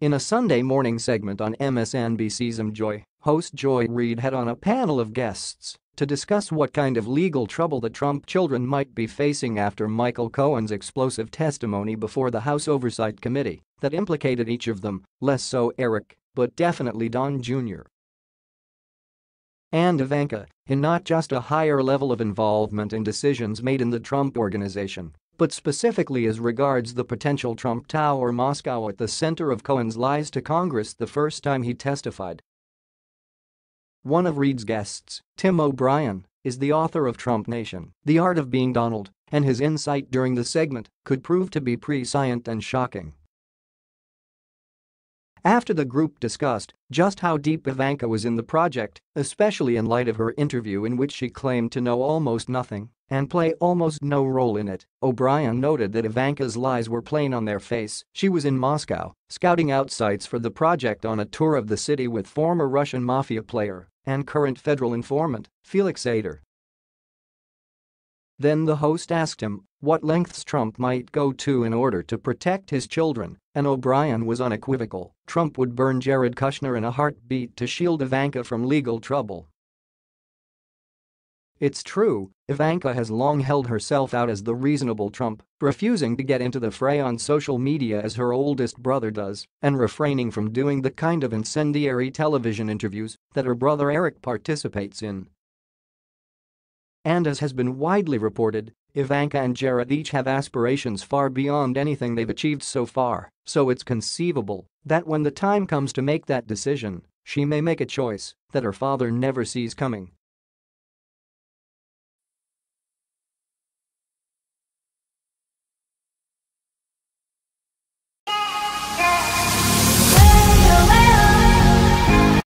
In a Sunday morning segment on MSNBC's Joy, host Joy Reid had on a panel of guests to discuss what kind of legal trouble the Trump children might be facing after Michael Cohen's explosive testimony before the House Oversight Committee that implicated each of them, less so Eric, but definitely Don Jr. and Ivanka in not just a higher level of involvement in decisions made in the Trump organization, but specifically as regards the potential Trump Tower Moscow at the center of Cohen's lies to Congress the first time he testified. One of Reid's guests, Tim O'Brien, is the author of Trump Nation, The Art of Being Donald, and his insight during the segment could prove to be prescient and shocking. After the group discussed just how deep Ivanka was in the project, especially in light of her interview in which she claimed to know almost nothing and play almost no role in it, O'Brien noted that Ivanka's lies were plain on their face. She was in Moscow, scouting out sites for the project on a tour of the city with former Russian mafia player and current federal informant, Felix Sater. Then the host asked him what lengths Trump might go to in order to protect his children, and O'Brien was unequivocal. Trump would burn Jared Kushner in a heartbeat to shield Ivanka from legal trouble. It's true, Ivanka has long held herself out as the reasonable Trump, refusing to get into the fray on social media as her oldest brother does, and refraining from doing the kind of incendiary television interviews that her brother Eric participates in. And as has been widely reported, Ivanka and Jared each have aspirations far beyond anything they've achieved so far, so it's conceivable that when the time comes to make that decision, she may make a choice that her father never sees coming